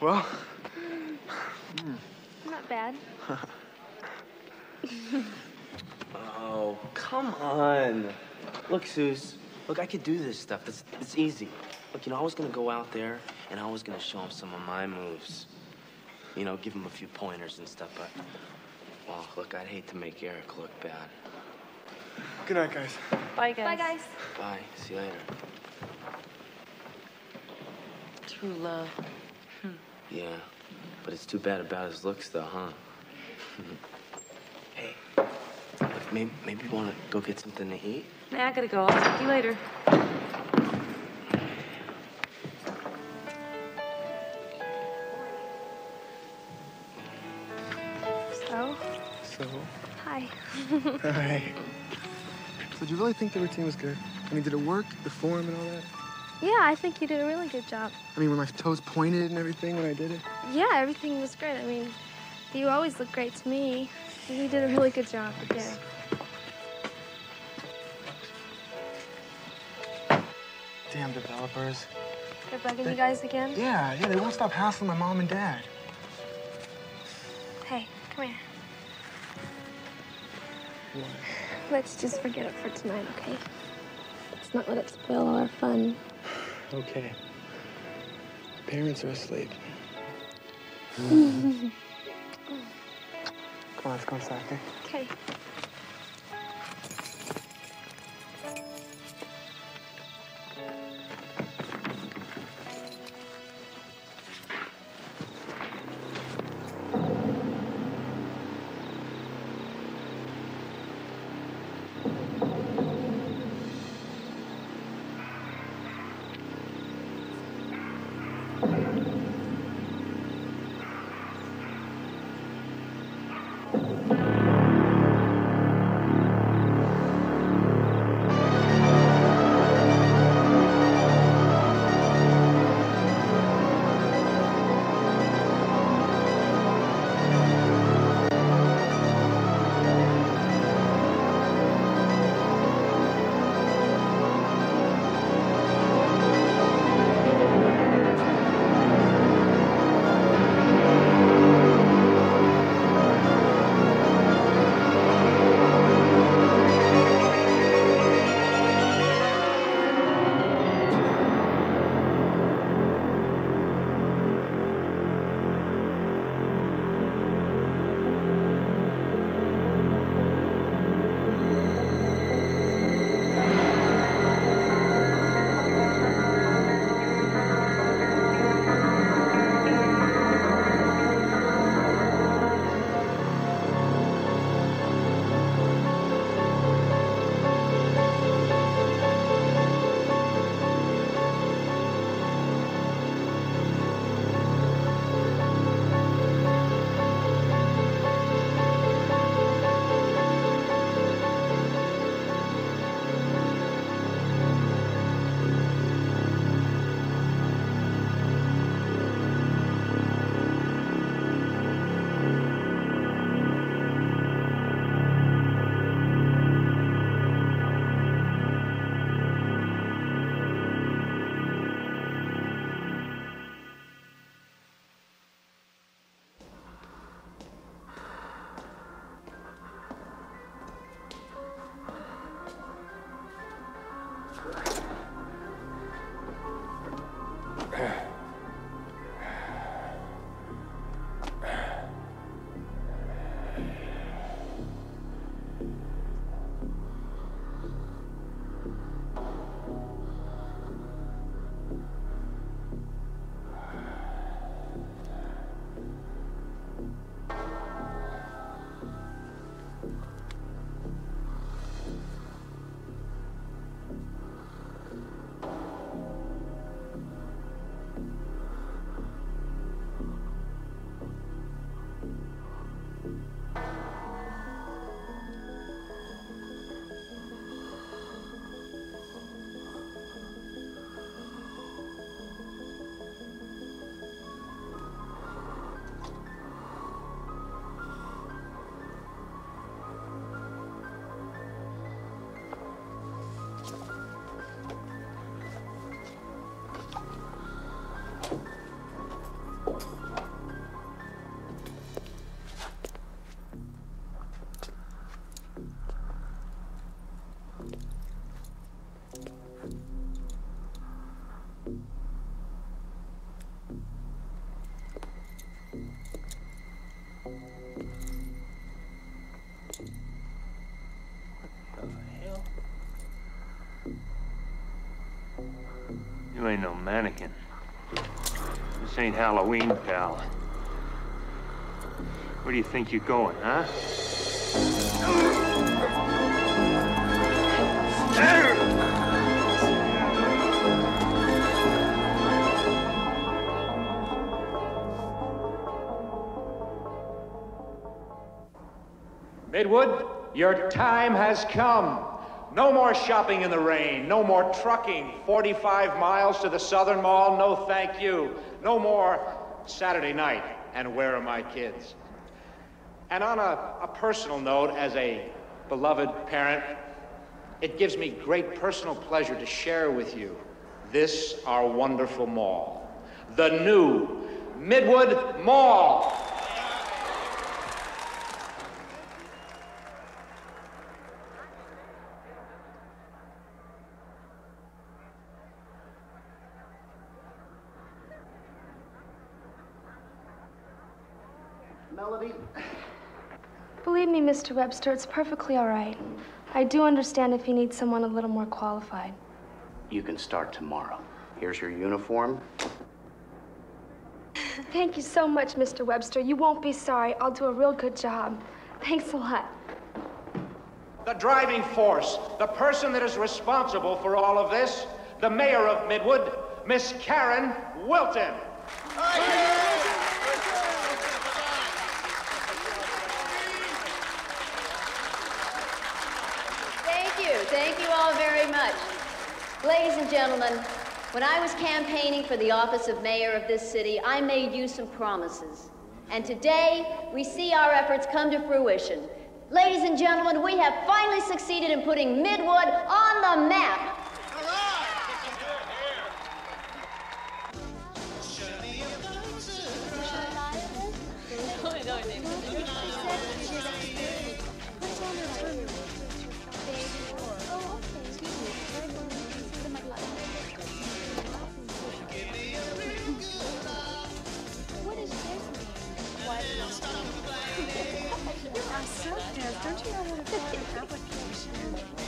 Well, Not bad. Oh, come on. Look, Suze. Look, I could do this stuff. It's, it's easy. Look, you know, I was gonna go out there and I was gonna show him some of my moves. You know, give him a few pointers and stuff, but, well, look, I'd hate to make Eric look bad. good night, guys. Bye, guys. Bye, guys. Bye. See you later. True love. Yeah, but it's too bad about his looks, though, huh? hey, look, maybe, maybe you wanna go get something to eat? Nah, I gotta go. I'll see you later. So, So, hi. hi. So, do you really think the routine was good? I mean, did it work? The form and all that? Yeah, I think you did a really good job. I mean, were my toes pointed and everything when I did it? Yeah, everything was great. I mean, you always look great to me. You did a really good job again. Damn developers. They're bugging you guys again? Yeah, yeah, they won't stop hassling my mom and dad. Hey, come here. What? Let's just forget it for tonight, okay? Let's not let it spoil all our fun. Okay. Parents are asleep. Come on, let's go inside, okay? Okay. Mannequin. This ain't Halloween, pal. Where do you think you're going, huh? Midwood, your time has come. No more shopping in the rain. No more trucking 45 miles to the Southern Mall. No, thank you. No more Saturday night. And where are my kids? And on a, a personal note, as a beloved parent, it gives me great personal pleasure to share with you this, our wonderful mall. The new Midwood Mall. Mr. Webster, it's perfectly all right. I do understand if you need someone a little more qualified. You can start tomorrow. Here's your uniform. Thank you so much, Mr. Webster. You won't be sorry. I'll do a real good job. Thanks a lot. The driving force, the person that is responsible for all of this, the mayor of Midwood, Miss Karen Wilton. Thank you. Thank you all very much. Ladies and gentlemen, when I was campaigning for the office of mayor of this city, I made you some promises. And today, we see our efforts come to fruition. Ladies and gentlemen, we have finally succeeded in putting Midwood on the map.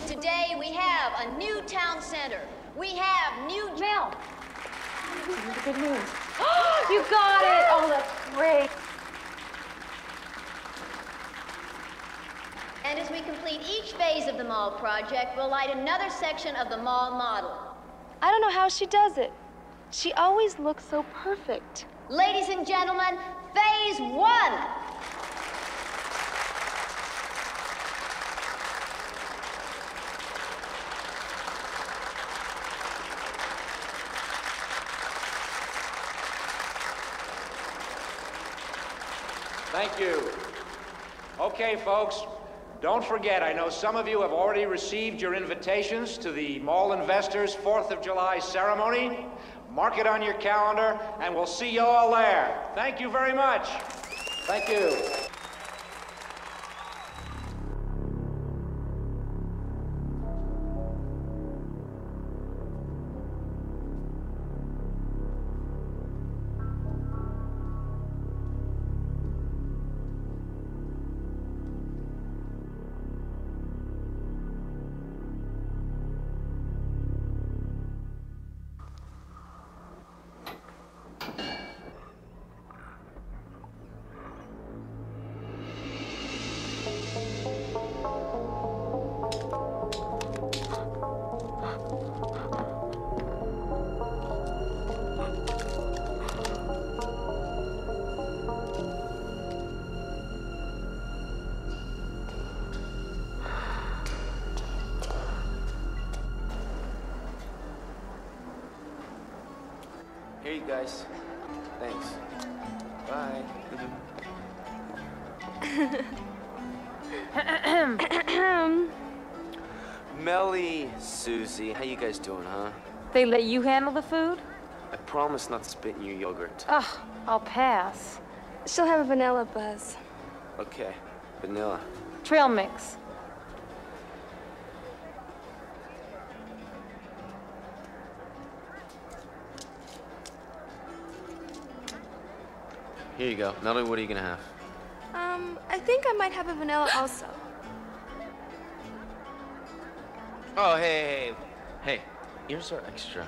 Today, we have a new town center. We have new Mel. Good news. you got it! Oh, that's great. And as we complete each phase of the mall project, we'll light another section of the mall model. I don't know how she does it. She always looks so perfect. Ladies and gentlemen, phase one. Thank you. Okay, folks, don't forget, I know some of you have already received your invitations to the Mall Investors 4th of July ceremony. Mark it on your calendar, and we'll see you all there. Thank you very much. Thank you. They let you handle the food? I promise not to spit in your yogurt. Ugh, I'll pass. She'll have a vanilla buzz. Okay, vanilla. Trail mix. Here you go. Natalie, what are you gonna have? Um, I think I might have a vanilla also. Oh, hey, hey, hey. Yours are extra.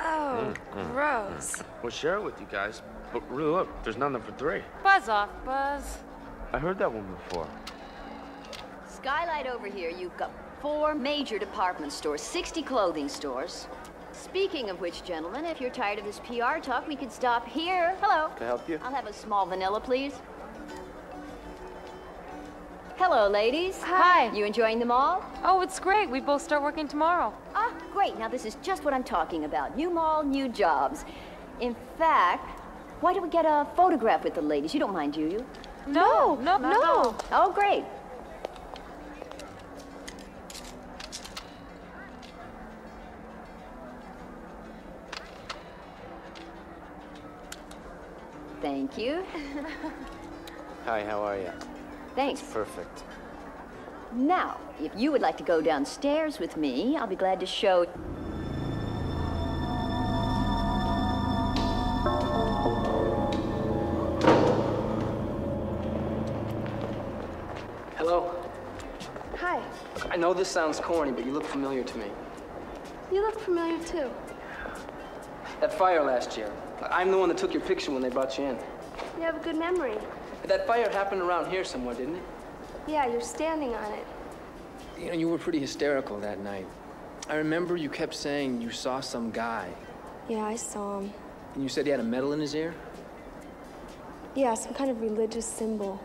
Oh, gross. We'll share it with you guys, but really look, there's nothing for three. Buzz off, Buzz. I heard that one before. Skylight over here, you've got four major department stores, 60 clothing stores. Speaking of which, gentlemen, if you're tired of this PR talk, we could stop here. Hello. Can I help you? I'll have a small vanilla, please. Hello, ladies. Hi. You enjoying the mall? Oh, it's great. We both start working tomorrow. Ah, great. Now, this is just what I'm talking about. New mall, new jobs. In fact, why don't we get a photograph with the ladies? You don't mind, do you? No, no, no. at all. Oh, great. Thank you. Hi, how are you? Thanks. Perfect. Now, if you would like to go downstairs with me, I'll be glad to show. Hello. Hi. I know this sounds corny, but you look familiar to me. You look familiar too. That fire last year. I'm the one that took your picture when they brought you in. You have a good memory. That fire happened around here somewhere, didn't it? Yeah, you're standing on it. You know, you were pretty hysterical that night. I remember you kept saying you saw some guy, Yeah, I saw him. and you said he had a medal in his ear. Yeah, some kind of religious symbol.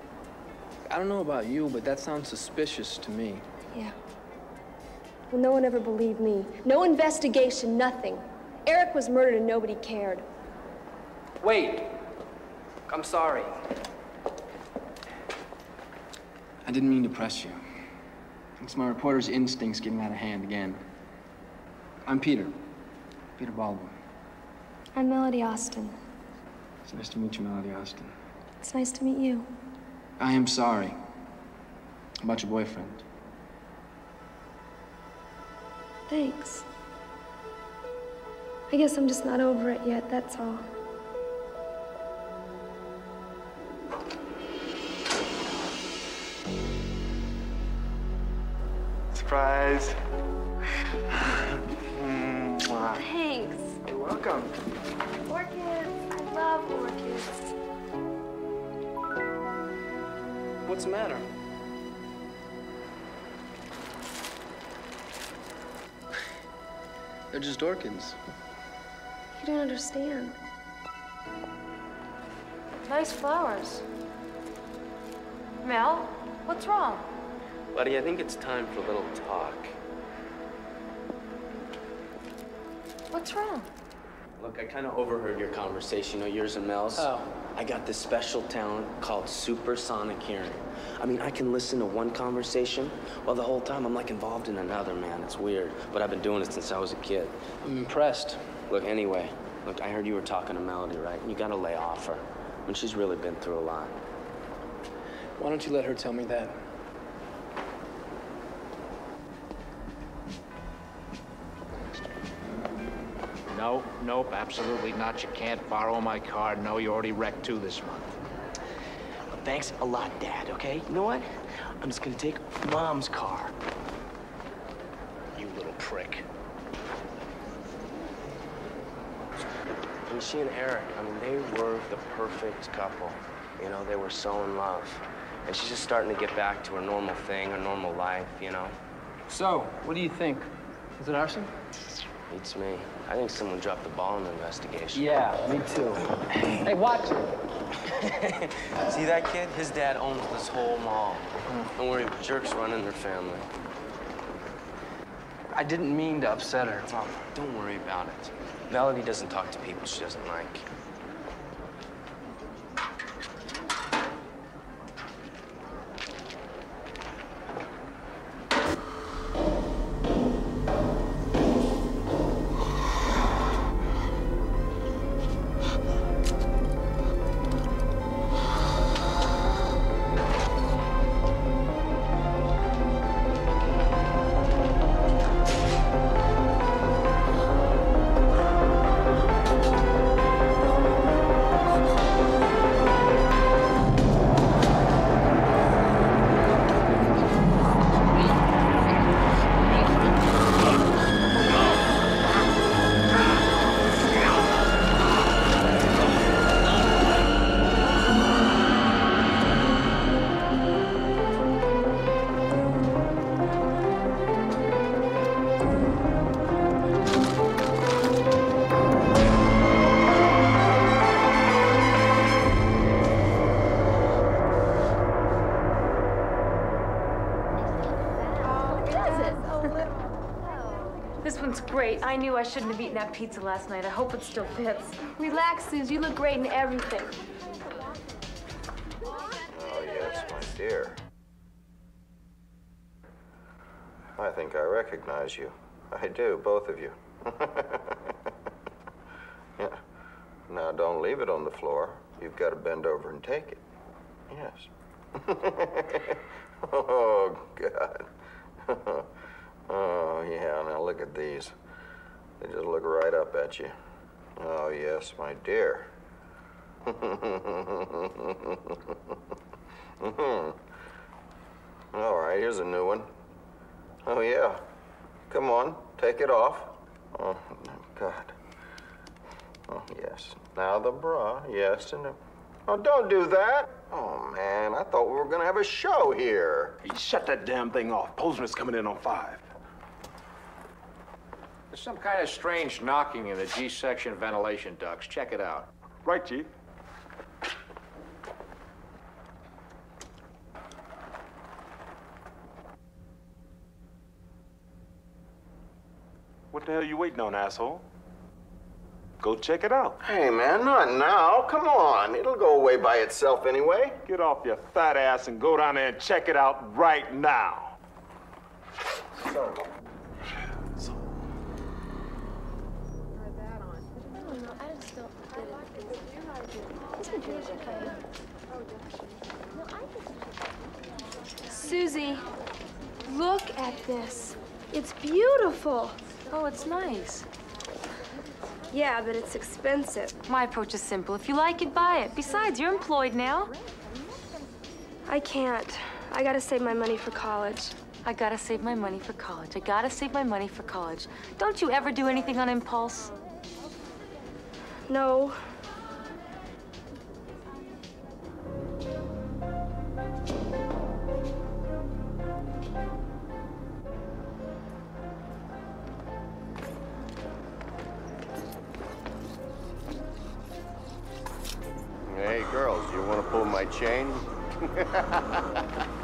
I don't know about you, but that sounds suspicious to me. Yeah. Well, no one ever believed me. No investigation, nothing. Eric was murdered and nobody cared. Wait. I'm sorry. I didn't mean to press you. It's my reporter's instincts getting out of hand again. I'm Peter. Peter Baldwin. I'm Melody Austin. It's nice to meet you, Melody Austin. It's nice to meet you. I am sorry about your boyfriend. Thanks. I guess I'm just not over it yet, that's all. Surprise. Thanks. You're welcome. Orchids. I love orchids. What's the matter? They're just orchids. You don't understand. Nice flowers. Mel, what's wrong? Buddy, I think it's time for a little talk. What's wrong? Look, I kind of overheard your conversation, you know, yours and Mel's. Oh. I got this special talent called supersonic hearing. I mean, I can listen to one conversation while the whole time I'm like involved in another, man. It's weird, but I've been doing it since I was a kid. I'm impressed. Look, anyway, look, I heard you were talking to Melody, right? You gotta lay off her. I mean, she's really been through a lot. Why don't you let her tell me that? Nope, absolutely not. You can't borrow my car. No, you already wrecked two this month. Thanks a lot, Dad, okay? You know what? I'm just gonna take Mom's car. You little prick. And she and Eric, I mean, they were the perfect couple. You know, they were so in love. And she's just starting to get back to her normal thing, her normal life, you know? So, what do you think? Is it arson? Beats me. I think someone dropped the ball in the investigation. Yeah, me too. Hey, watch it. See that kid? His dad owns this whole mall. Don't worry, jerks running their family. I didn't mean to upset her. Oh, don't worry about it. Melody doesn't talk to people she doesn't like. I knew I shouldn't have eaten that pizza last night. I hope it still fits. Relax, Suze. You look great in everything. Oh, yes, my dear. I think I recognize you. I do, both of you. yeah. Now, don't leave it on the floor. You've got to bend over and take it. Yes. oh, God. oh, yeah, now look at these. They just look right up at you. Oh, yes, my dear. Hmm. All right, here's a new one. Oh, yeah. Come on, take it off. Oh, God. Oh, yes. Now the bra, yes, and. Oh, don't do that. Oh, man, I thought we were gonna have a show here. Shut that damn thing off. Posner's coming in on five. There's some kind of strange knocking in the G-section ventilation ducts. Check it out. Right, Chief. What the hell are you waiting on, asshole? Go check it out. Hey, man, not now. Come on. It'll go away by itself anyway. Get off your fat ass and go down there and check it out right now. Susie, look at this. It's beautiful. Oh, it's nice. Yeah, but it's expensive. My approach is simple. If you like it, buy it. Besides, you're employed now. I can't. I gotta save my money for college. I gotta save my money for college. I gotta save my money for college. Don't you ever do anything on impulse? No. Girls, you want to pull my chain?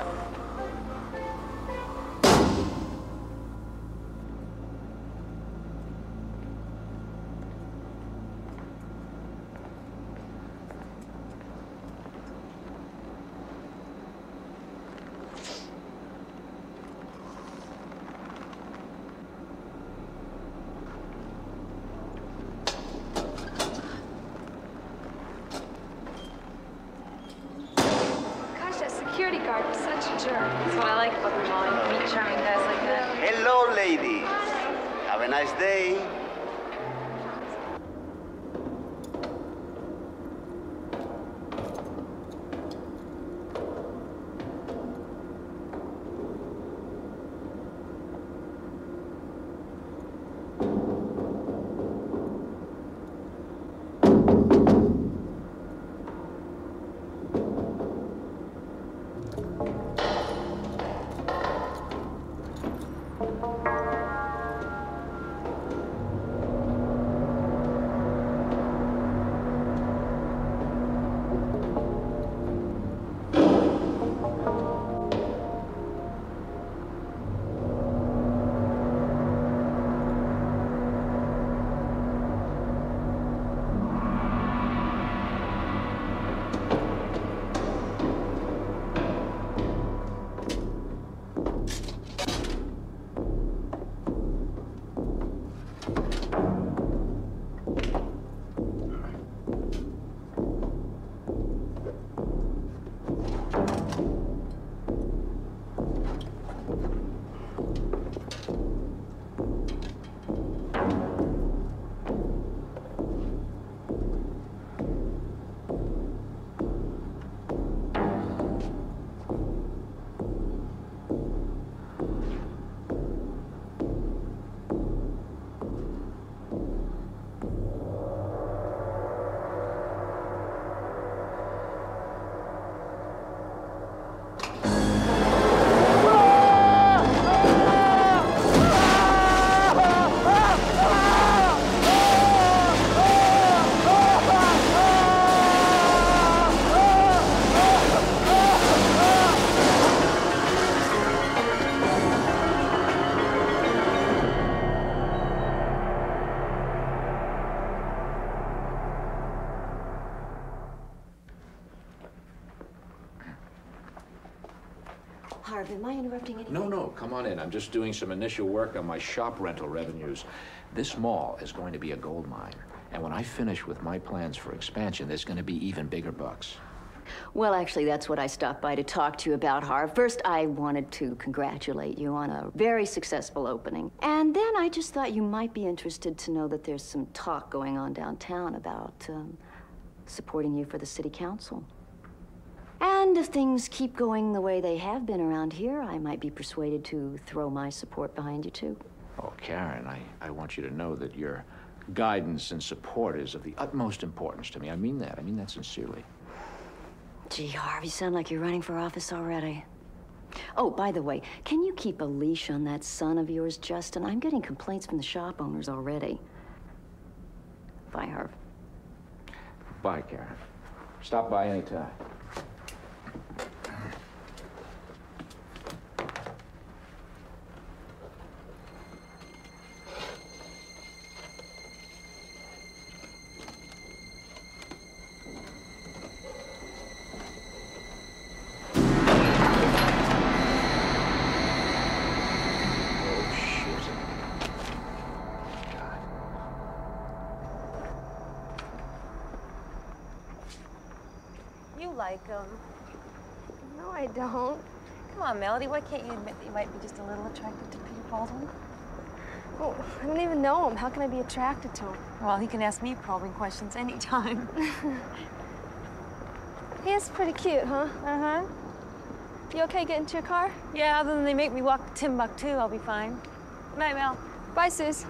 am I interrupting anything? No, no, come on in. I'm just doing some initial work on my shop rental revenues. This mall is going to be a gold mine. And when I finish with my plans for expansion, there's going to be even bigger bucks. Well, actually, that's what I stopped by to talk to you about, Harv. First, I wanted to congratulate you on a very successful opening. And then I just thought you might be interested to know that there's some talk going on downtown about um, supporting you for the city council. And if things keep going the way they have been around here, I might be persuaded to throw my support behind you, too. Oh, Karen, I, I want you to know that your guidance and support is of the utmost importance to me. I mean that. I mean that sincerely. Gee, Harvey, you sound like you're running for office already. Oh, by the way, can you keep a leash on that son of yours, Justin? I'm getting complaints from the shop owners already. Bye, Harv. Bye, Karen. Stop by anytime. Like him. No, I don't. Come on, Melody, why can't you admit that you might be just a little attracted to Peter Baldwin? Oh, I don't even know him. How can I be attracted to him? Well, he can ask me probing questions anytime. He is pretty cute, huh? Uh-huh. You okay getting to your car? Yeah, other than they make me walk to Timbuktu, I'll be fine. Night, Mel. Bye, Suze.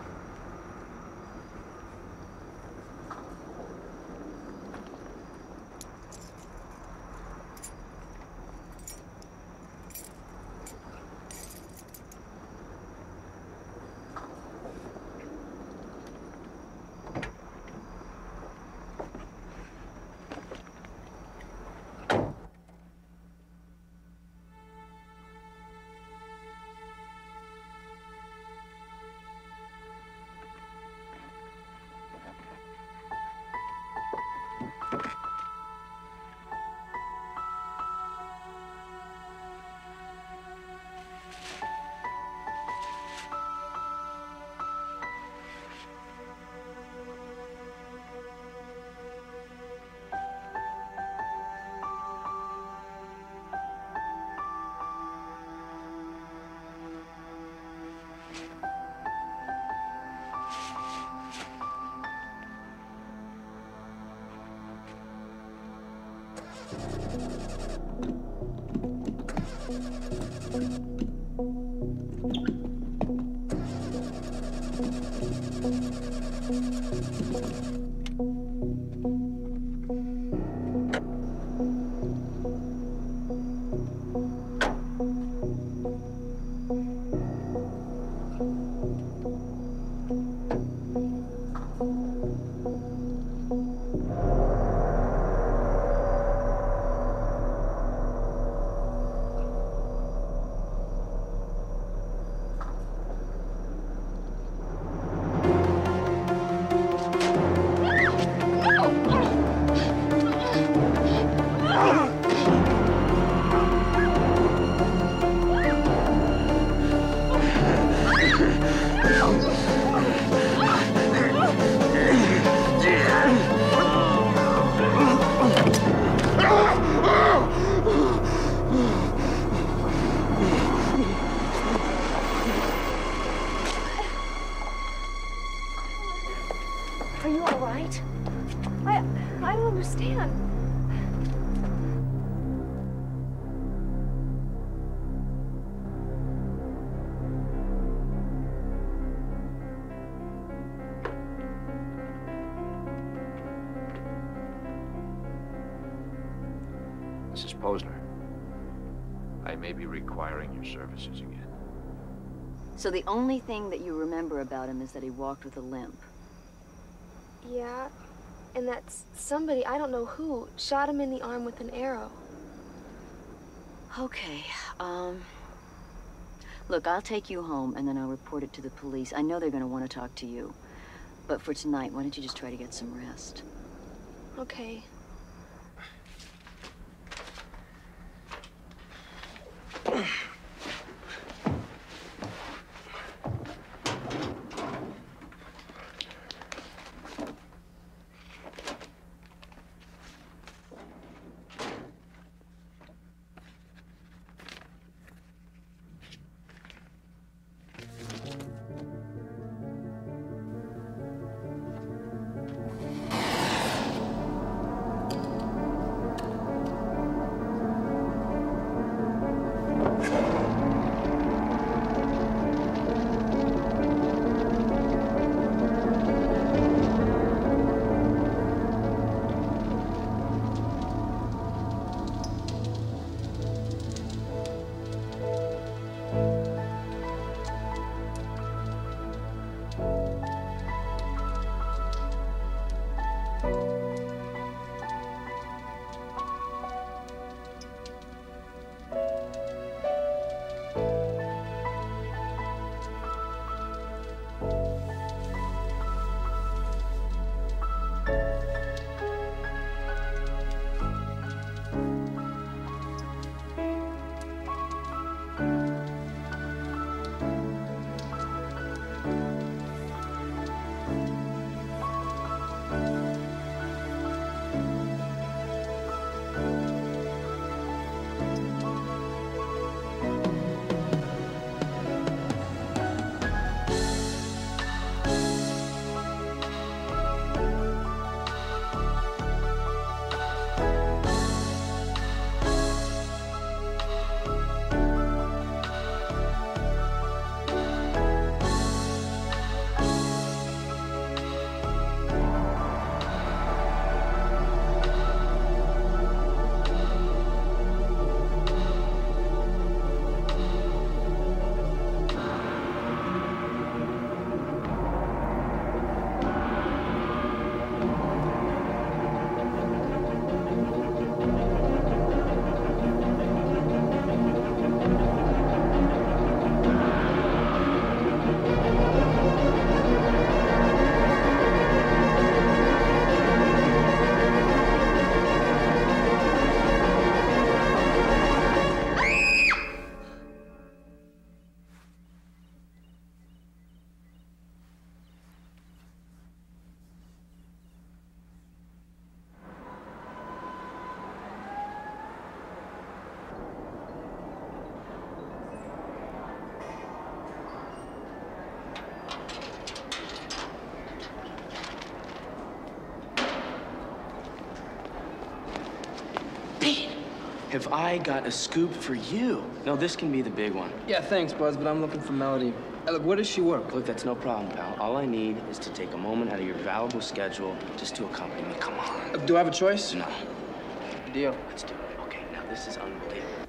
Requiring your services again. So the only thing that you remember about him is that he walked with a limp. Yeah, and that's somebody, I don't know who, shot him in the arm with an arrow. Okay, um... Look, I'll take you home and then I'll report it to the police. I know they're gonna want to talk to you. But for tonight, why don't you just try to get some rest? Okay. Have I got a scoop for you? No, this can be the big one. Yeah, thanks, Buzz, but I'm looking for Melody. Hey, look, where does she work? Look, that's no problem, pal. All I need is to take a moment out of your valuable schedule just to accompany me. Come on. Uh, do I have a choice? No. Deal. Let's do it. Okay, now this is unbelievable.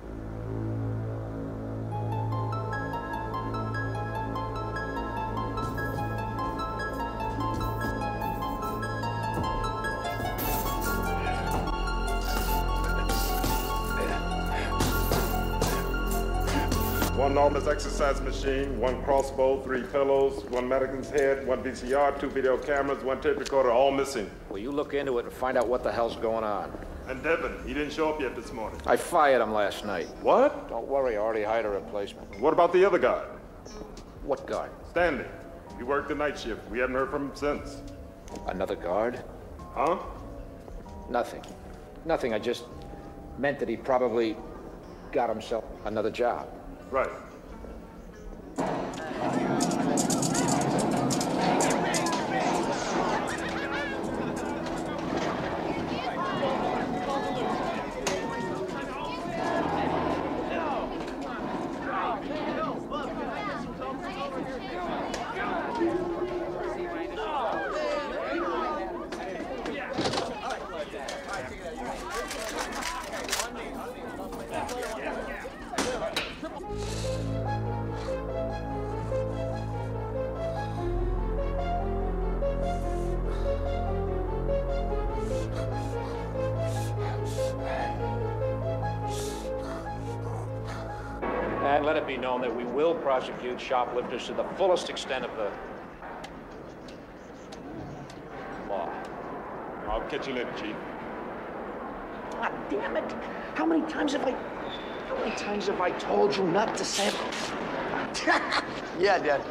Exercise machine, one crossbow, three pillows, one mannequin's head, one VCR, two video cameras, one tape recorder, all missing. Will you look into it and find out what the hell's going on? And Devin, he didn't show up yet this morning. I fired him last night. What? Don't worry, I already hired a replacement. What about the other guy? What guy? Stanley. He worked the night shift. We haven't heard from him since. Another guard? Huh? Nothing. Nothing. I just meant that he probably got himself another job. Right. Thank you. Shoplifters to the fullest extent of the law. I'll catch you later, Chief. God damn it! How many times have I... How many times have I told you not to say yeah, Dad.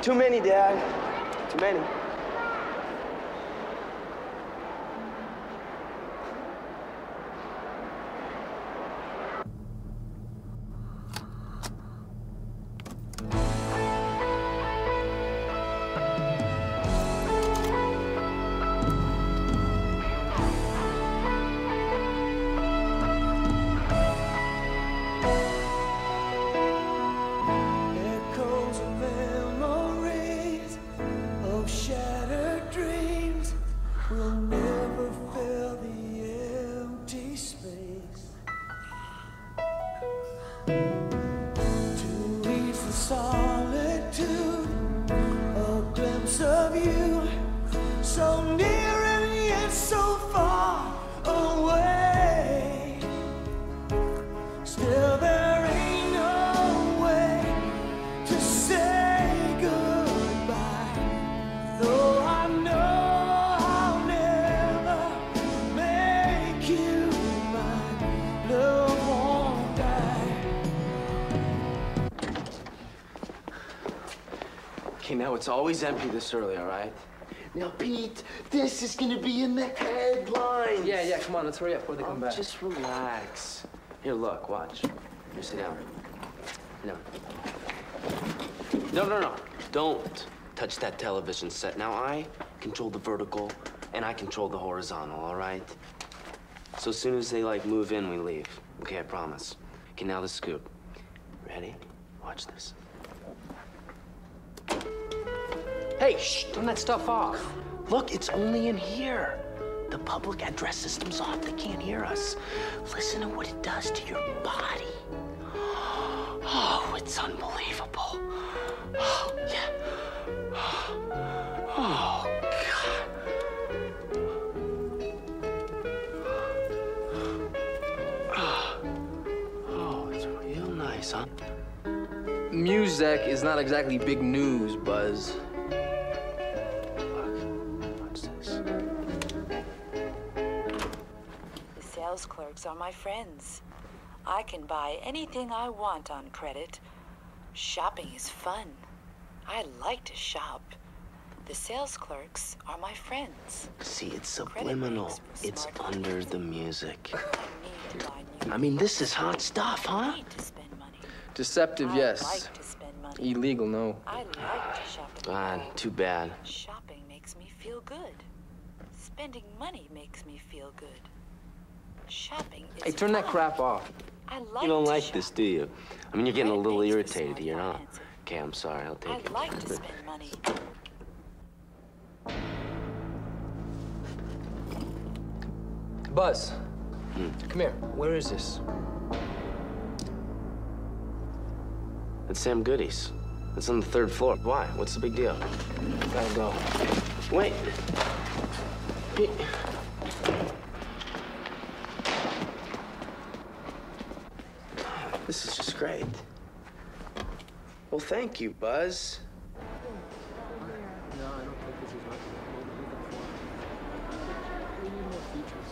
Too many, Dad. Too many. To Okay, now it's always empty this early, all right? Now, Pete, this is gonna be in the headlines. Yeah, yeah, come on, let's hurry up before they come Oh, back. Just relax. Here, look, watch. Here, sit down. Down. No, no, no. Don't touch that television set. Now, I control the vertical, and I control the horizontal, all right? So as soon as they, like, move in, we leave. Okay, I promise. Okay, now the scoop. Ready? Watch this. Hey, shh, turn that stuff off. Look, it's only in here. The public address system's off. They can't hear us. Listen to what it does to your body. Oh, it's unbelievable. Oh, yeah. Oh, God. Oh, it's real nice, huh? Music is not exactly big news, Buzz. Sales are my friends. I can buy anything I want on credit. Shopping is fun. I like to shop. The sales clerks are my friends. See, it's subliminal. It's under the music. I mean, this is hot stuff, huh? Deceptive, yes. Illegal, no. I like to shop. Ah, too bad. Shopping makes me feel good. Spending money makes me feel good. Shopping is Hey, turn that crap off. I like You don't to like shop. this, do you? I mean, you're getting a little irritated here, huh? Okay, I'm sorry. I'll take I it. like to spend money. Buzz, hmm. come here. Where is this? It's Sam Goody's. It's on the third floor. Why? What's the big deal? Gotta go. Wait. Pete. This is just great. Well, thank you, Buzz. No, I don't think this is we need more features.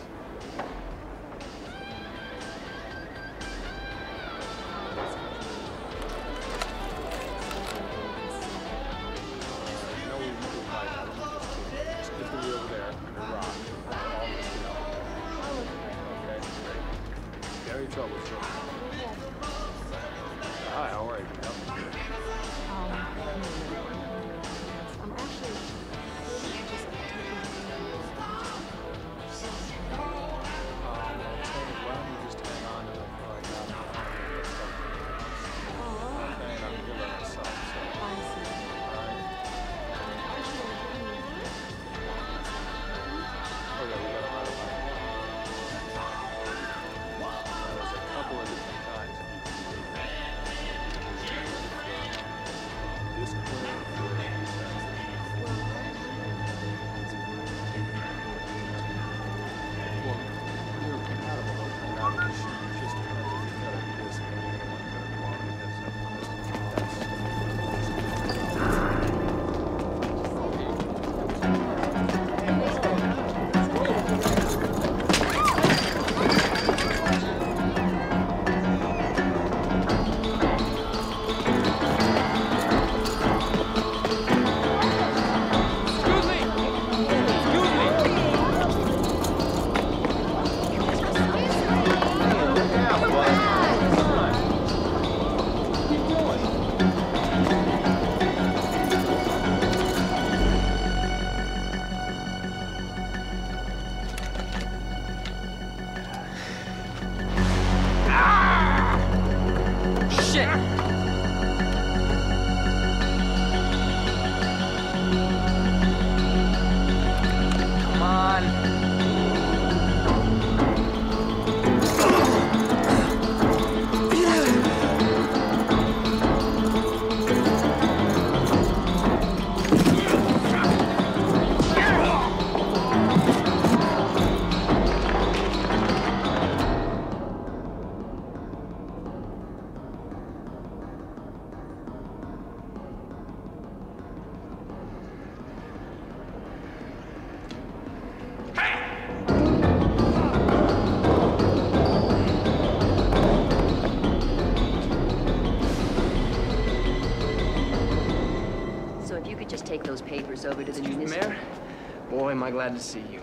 I glad to see you.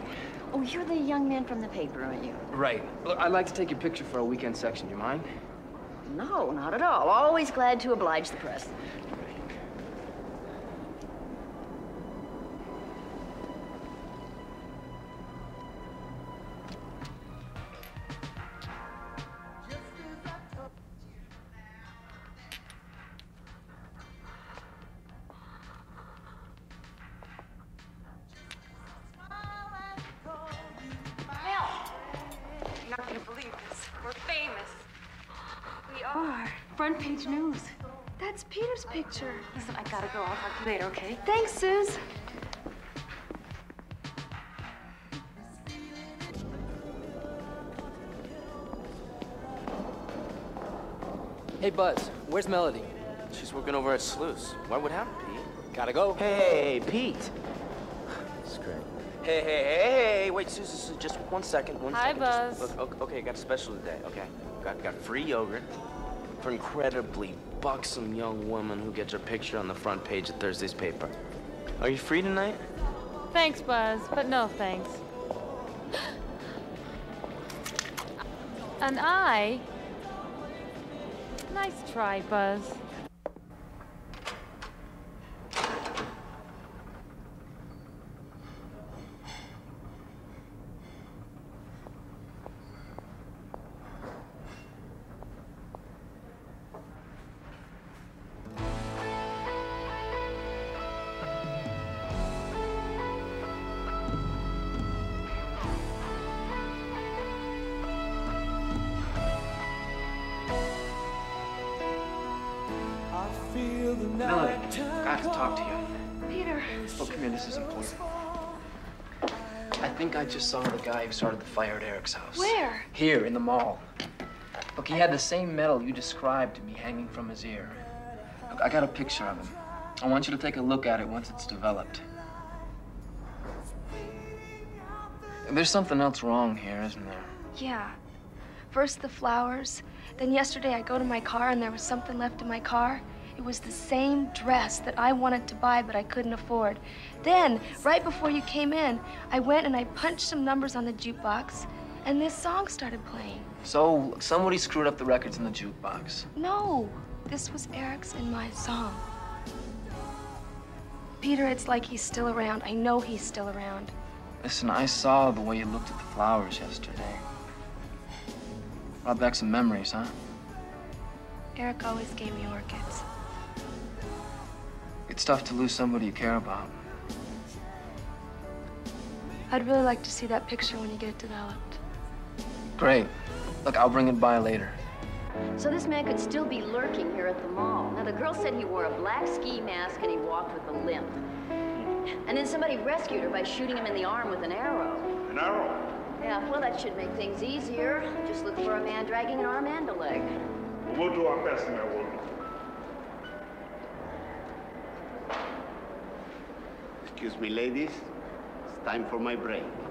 Oh, you're the young man from the paper, aren't you? Right. Look, I'd like to take your picture for a weekend section. Do you mind? No, not at all. Always glad to oblige the press. Front page news. That's Peter's picture. Listen, I gotta go. I'll talk to you later, okay? Thanks, Suze. Hey, Buzz, where's Melody? She's working over at Sluice. What would happen, Pete? Gotta go. Hey, Pete. It's great. Hey, hey, hey, hey, wait, Susan, Susan, just one second, one Hi, second. Just- Buzz. look, okay, okay, got a special today, okay? Got, got free yogurt for incredibly buxom young woman who gets her picture on the front page of Thursday's paper. Are you free tonight? Thanks, Buzz, but no thanks. And I. Nice try, Buzz. I saw the guy who started the fire at Eric's house. Where? Here, in the mall. Look, he had the same medal you described to me hanging from his ear. Look, I got a picture of him. I want you to take a look at it once it's developed. There's something else wrong here, isn't there? Yeah. First the flowers. Then yesterday I go to my car and there was something left in my car. It was the same dress that I wanted to buy but I couldn't afford. Then, right before you came in, I went and I punched some numbers on the jukebox and this song started playing. So, somebody screwed up the records in the jukebox. No, this was Eric's and my song. Peter, it's like he's still around. I know he's still around. Listen, I saw the way you looked at the flowers yesterday. Brought back some memories, huh? Eric always gave me orchids. It's tough to lose somebody you care about. I'd really like to see that picture when you get it developed. Great. Look, I'll bring it by later. So this man could still be lurking here at the mall. Now, the girl said he wore a black ski mask and he walked with a limp. And then somebody rescued her by shooting him in the arm with an arrow. An arrow? Yeah, well, that should make things easier. Just look for a man dragging an arm and a leg. We'll do our best, my woman. Excuse me, ladies. It's time for my break.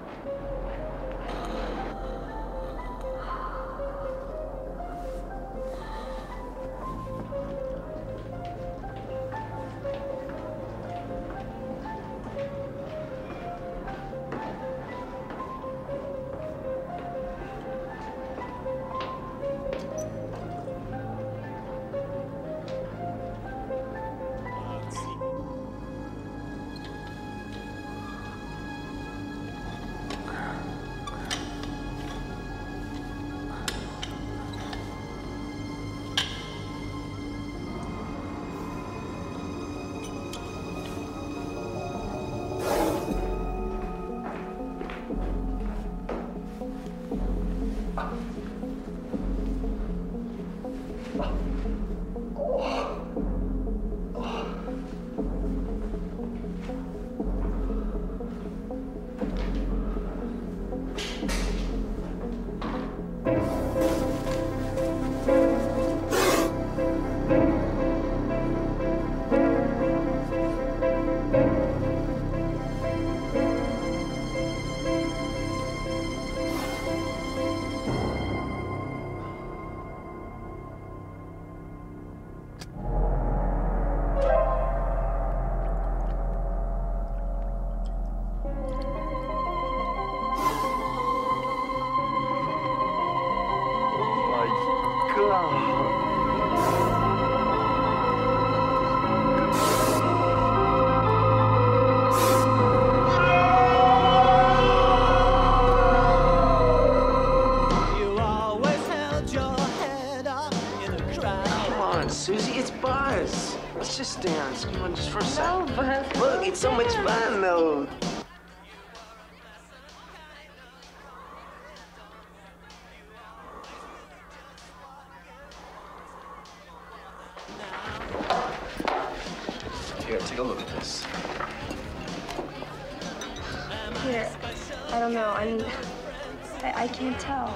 Can't tell.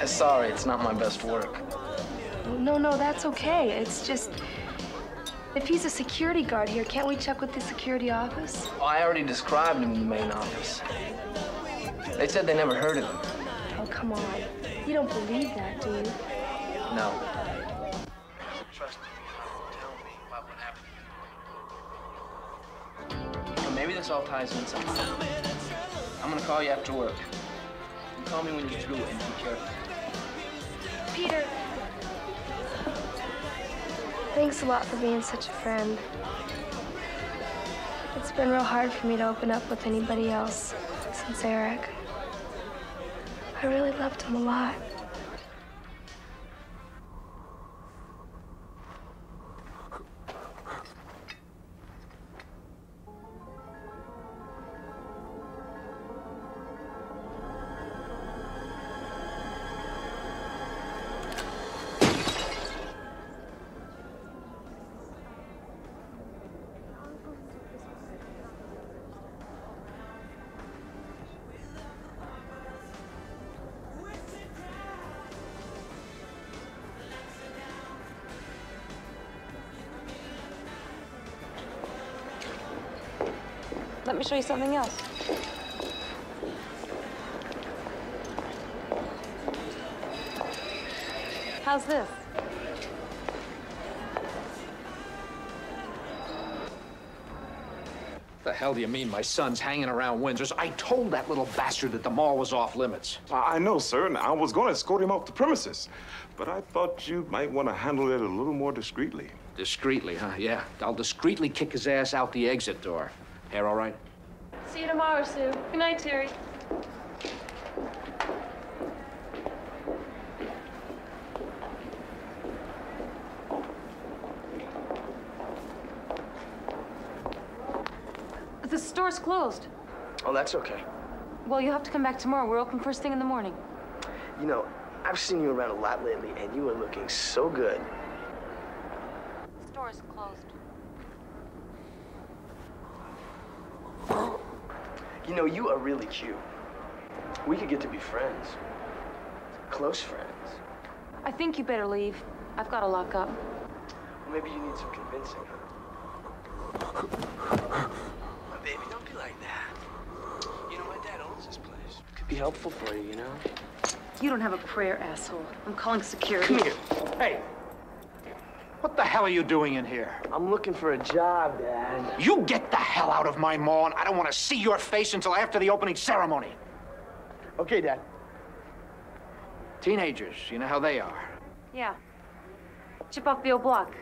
Uh, sorry, it's not my best work. No, no, that's okay. It's just, if he's a security guard here, can't we check with the security office? Oh, I already described him in the main office. They said they never heard of him. Oh, come on. You don't believe that, do you? No. Trust me. Tell me about what happened. But maybe this all ties in somehow. I'm gonna call you after work. Call me when you're through and be careful. Peter. Thanks a lot for being such a friend. It's been real hard for me to open up with anybody else since Eric. I really loved him a lot. Show you something else. How's this? The hell do you mean my son's hanging around Windsor's? I told that little bastard that the mall was off limits. I I know, sir, and I was going to escort him off the premises. But I thought you might want to handle it a little more discreetly. Discreetly, huh? Yeah. I'll discreetly kick his ass out the exit door. Hair all right? See you tomorrow, Sue. Good night, Terry. The store's closed. Oh, that's okay. Well, you'll have to come back tomorrow. We're open first thing in the morning. You know, I've seen you around a lot lately, and you are looking so good. The store's closed. You know, you are really cute. We could get to be friends. Close friends. I think you better leave. I've got to lock up. Or maybe you need some convincing, huh? My baby, don't be like that. You know, my dad owns this place. Could be helpful for you, you know? You don't have a prayer, asshole. I'm calling security. Come here. Hey, what the hell are you doing in here? I'm looking for a job, Dad. You get the hell out of my mall, and I don't want to see your face until after the opening ceremony. Okay, Dad. Teenagers, you know how they are. Yeah. Chip off the old block.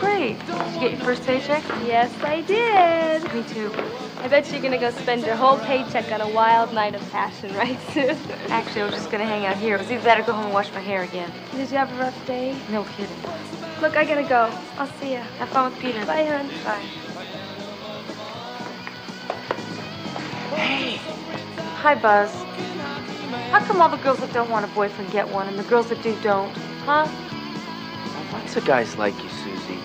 Great. Did you get your first paycheck? Yes, I did. Me too. I bet you're gonna go spend your whole paycheck on a wild night of passion, right, Sue? Actually, I was just gonna hang out here. It was either that or go home and wash my hair again. Did you have a rough day? No kidding. Look, I gotta go. I'll see ya. Have fun with Peter. Bye, hon. Bye. Hey. Hi, Buzz. How come all the girls that don't want a boyfriend get one and the girls that do don't? Huh? Lots of guys like you, Susie.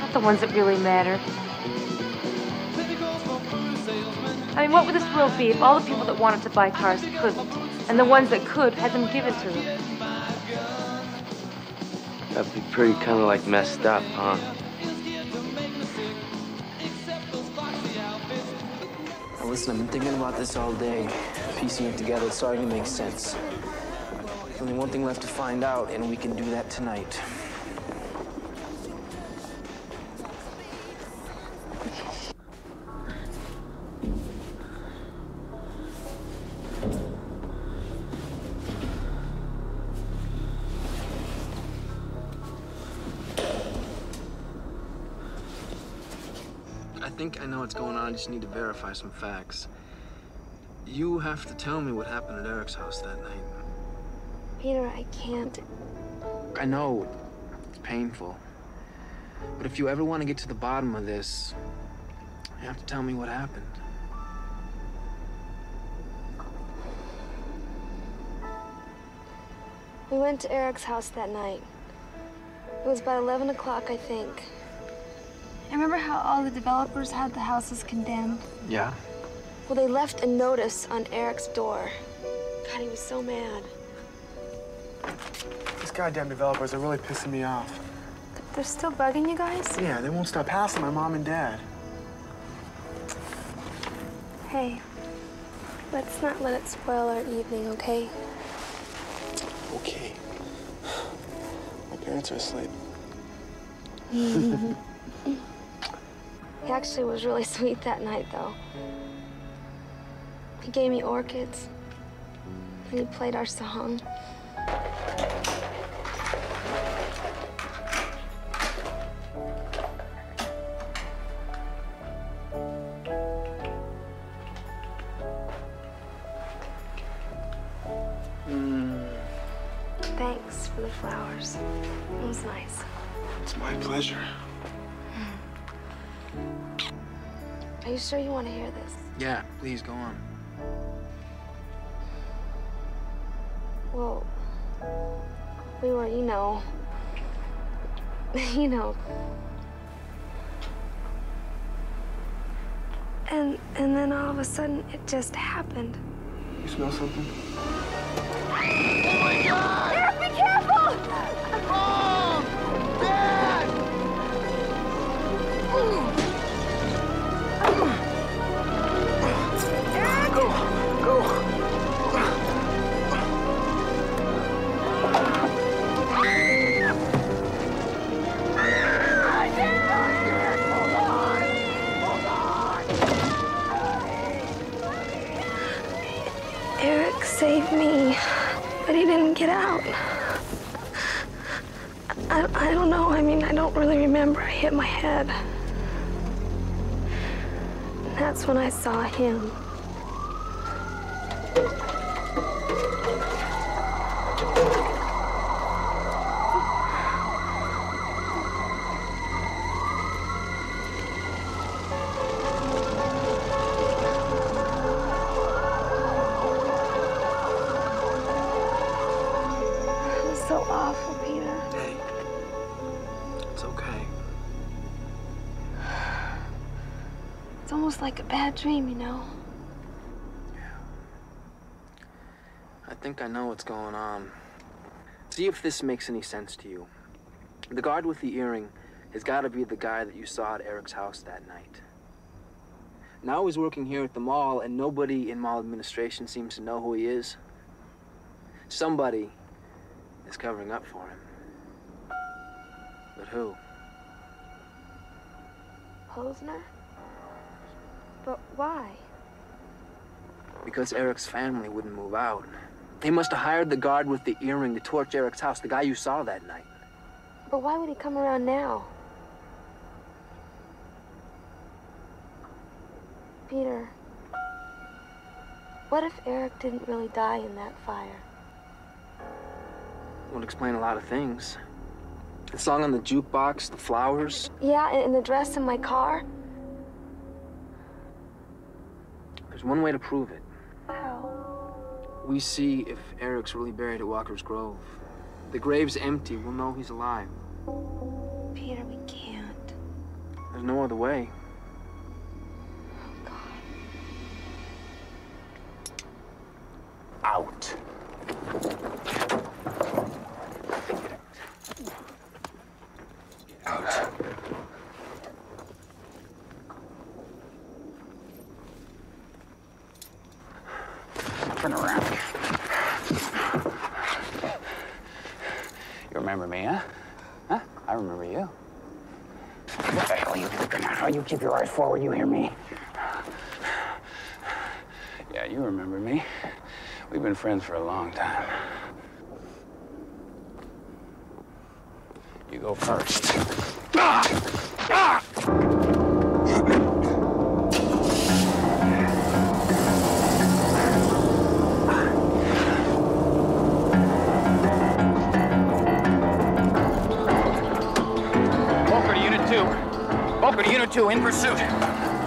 Not the ones that really matter. I mean, what would this world be if all the people that wanted to buy cars couldn't, and the ones that could had them given to them? That'd be pretty kind of like messed up, huh? Now listen, I've been thinking about this all day, piecing it together. It's starting to make sense. Only one thing left to find out, and we can do that tonight. I think I know what's going on. I just need to verify some facts. You have to tell me what happened at Eric's house that night. Peter, I can't. I know it's painful. But if you ever want to get to the bottom of this, you have to tell me what happened. We went to Eric's house that night. It was about 11 o'clock, I think. I remember how all the developers had the houses condemned. Yeah? Well, they left a notice on Eric's door. God, he was so mad. These goddamn developers are really pissing me off. They're still bugging you guys? Yeah, they won't stop hassling my mom and dad. Hey, let's not let it spoil our evening, okay? Okay. My parents are asleep. he actually was really sweet that night, though. He gave me orchids, and he played our song. Sure you want to hear this? Yeah, please go on. Well, we were, you know, you know. And and then all of a sudden it just happened. You smell something? Eric, be careful! Didn't get out. I, I don't know. I mean, I don't really remember. I hit my head. That's when I saw him. It's almost like a bad dream, you know? Yeah. I think I know what's going on. See if this makes any sense to you. The guard with the earring has got to be the guy that you saw at Eric's house that night. Now he's working here at the mall, and nobody in mall administration seems to know who he is. Somebody is covering up for him. But who? Posner? But why? Because Eric's family wouldn't move out. They must have hired the guard with the earring to torch Eric's house, the guy you saw that night. But why would he come around now? Peter, what if Eric didn't really die in that fire? It would explain a lot of things. The song on the jukebox, the flowers. Yeah, and the dress in my car? One way to prove it. How? We see if Eric's really buried at Walker's Grove. The grave's empty, we'll know he's alive. Peter, we can't. There's no other way. Oh, out. Out. Turn around. You remember me, huh? Huh? I remember you. What the hell are you looking at? You keep your eyes forward, you hear me? Yeah, you remember me. We've been friends for a long time. You go first. Ah! Ah! To Unit 2, in pursuit.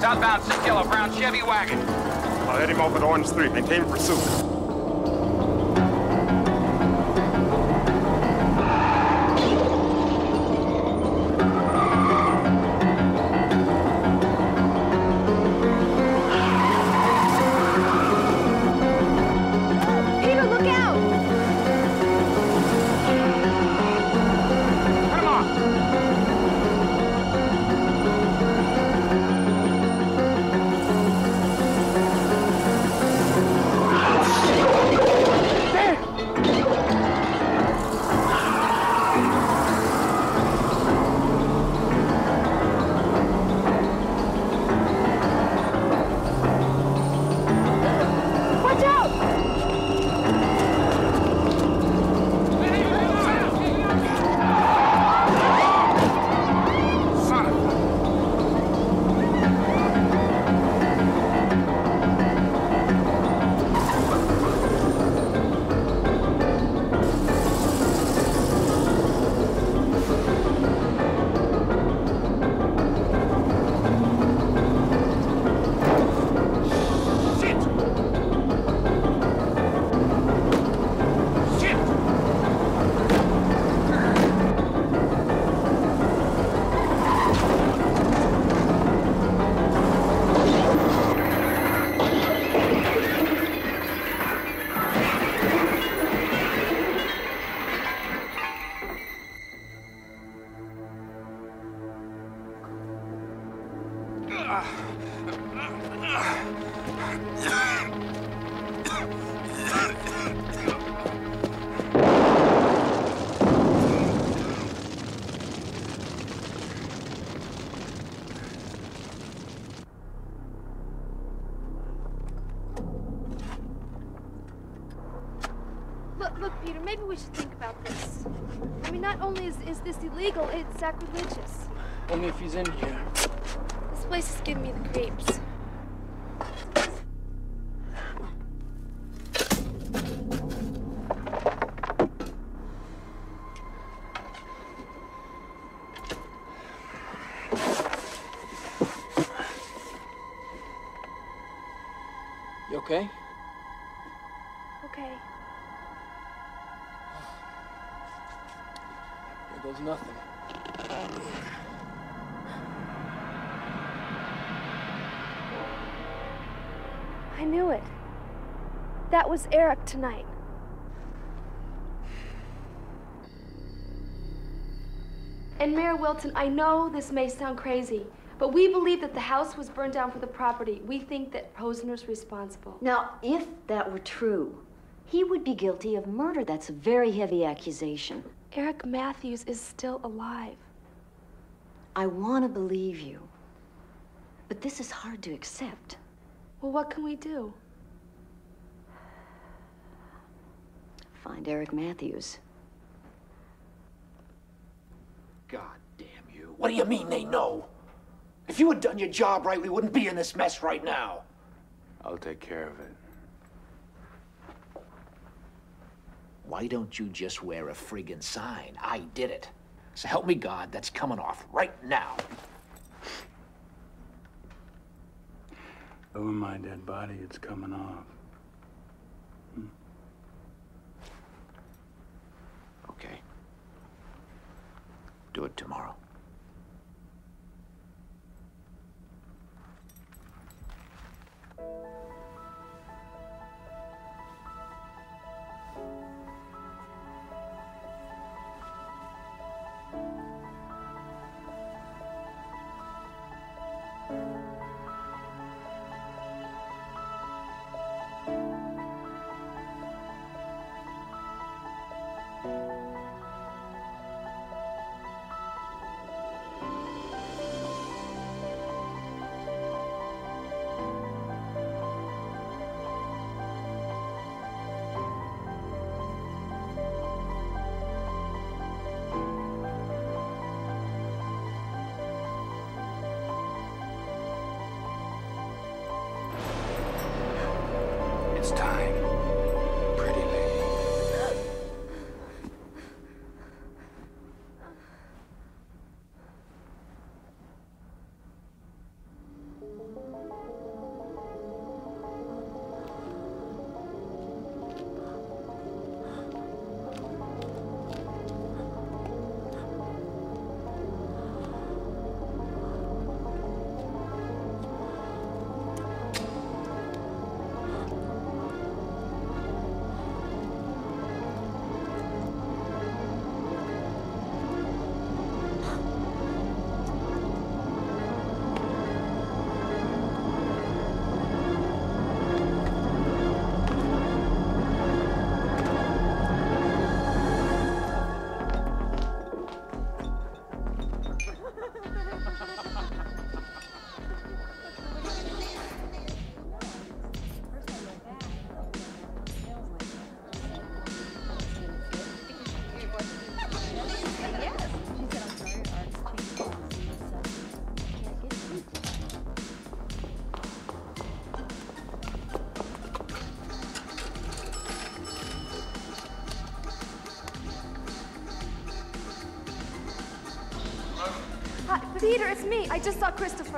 Southbound, six yellow, brown Chevy wagon. I'll head him over to Orange Street. Maintain pursuit. Only is, is this illegal, it's sacrilegious. Only if he's in here. This place is giving me the That was Eric tonight. And Mayor Wilton, I know this may sound crazy, but we believe that the house was burned down for the property. We think that Posner's responsible. Now, if that were true, he would be guilty of murder. That's a very heavy accusation. Eric Matthews is still alive. I want to believe you. But this is hard to accept. Well, what can we do? Find Eric Matthews. God damn you. What do you mean they know? If you had done your job right, we wouldn't be in this mess right now. I'll take care of it. Why don't you just wear a friggin' sign? I did it. So help me God, that's coming off right now. Over my dead body, it's coming off. Okay. It tomorrow. Peter, it's me. I just saw Christopher.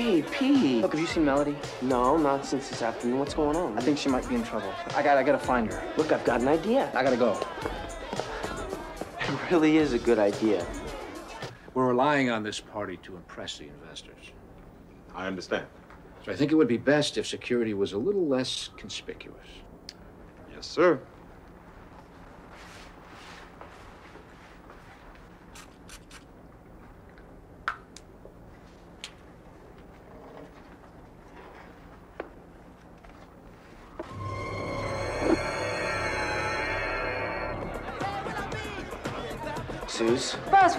Hey, Pete. Look, have you seen Melody? No, not since this afternoon. What's going on? I think she might be in trouble. I got I gotta find her. Look, I've got an idea. I gotta go. It really is a good idea. We're relying on this party to impress the investors. I understand. So I think it would be best if security was a little less conspicuous. Yes, sir.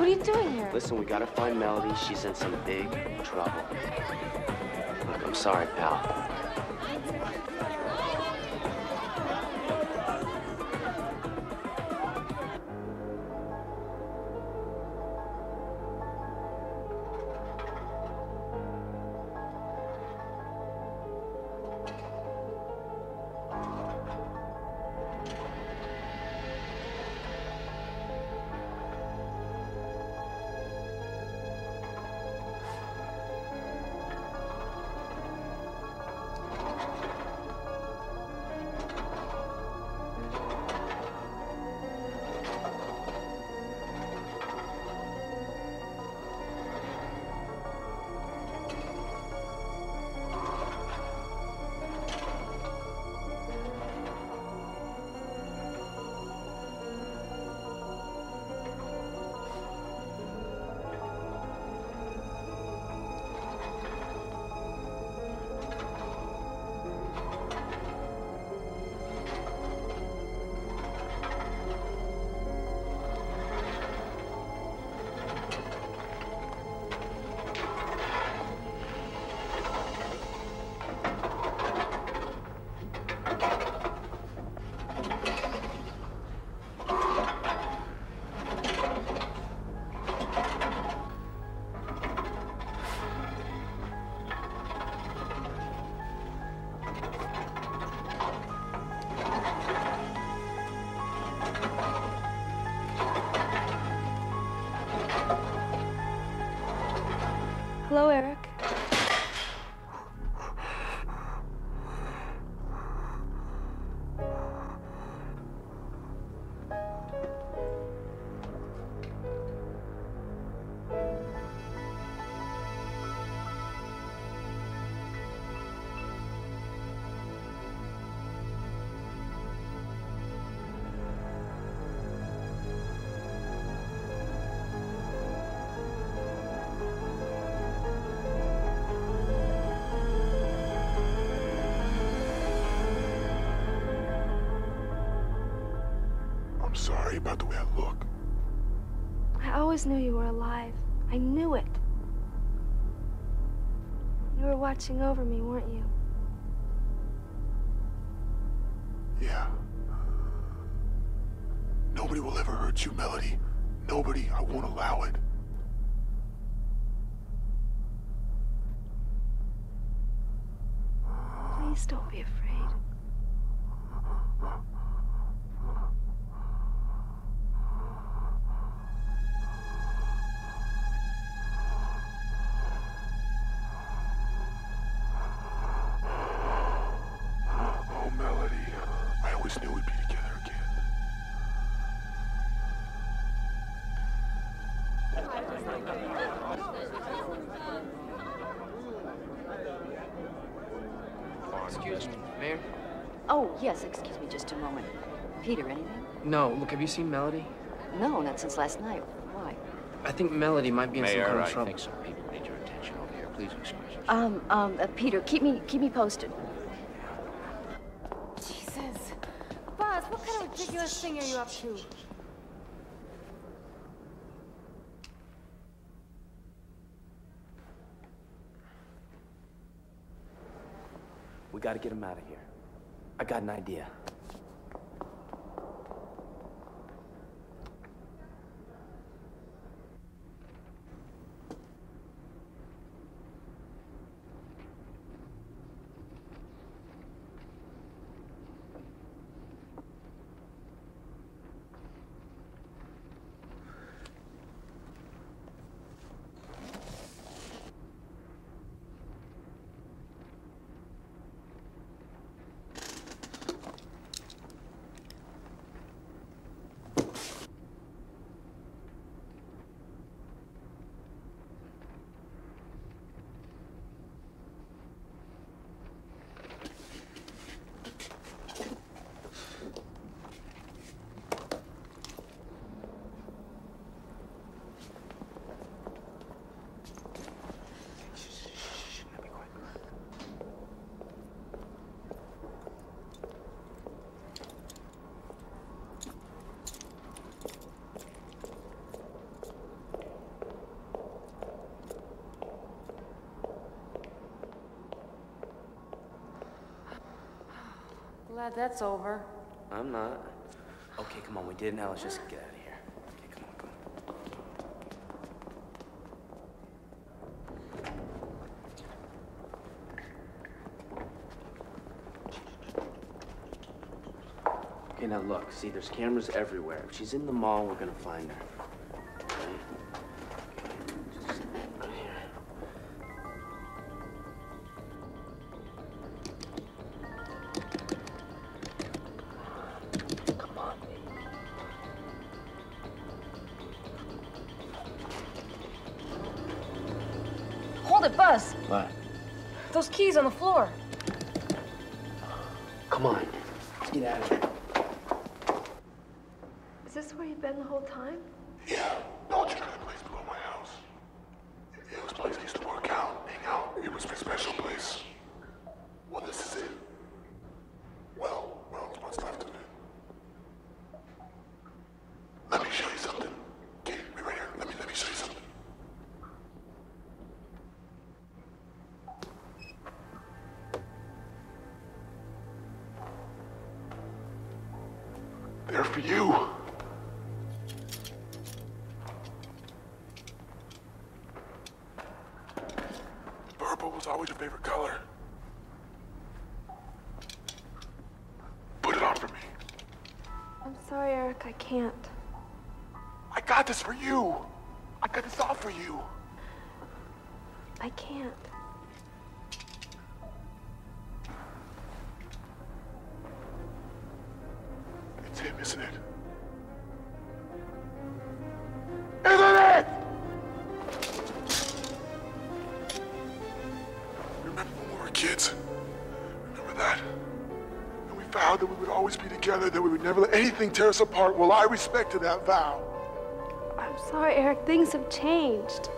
What are you doing here? listen, we gotta find Melody. She's in some big trouble. Look, I'm sorry, pal. Sorry about the way I look. I always knew you were alive. I knew it. You were watching over me, weren't you? Yeah. Nobody will ever hurt you, Melody. Nobody. I won't allow No, look, have you seen Melody? No, not since last night. Why? I think Melody might be in some kind of trouble. I trouble. think some people need your attention over here. Please excuse us. Um, um, uh, Peter, keep me, keep me posted. Jesus. Buzz, what kind of ridiculous thing are you up to? We gotta get him out of here. I got an idea. Glad that's over. I'm not. Okay, come on, we did it. Now let's just get out of here. Okay, come on, come on. Okay, now look. See, there's cameras everywhere. If she's in the mall, we're gonna find her. Can't. I got this for you. I got this all for you. I can't. Anything tear us apart. Well, I respected that vow. I'm sorry, Eric. Things have changed.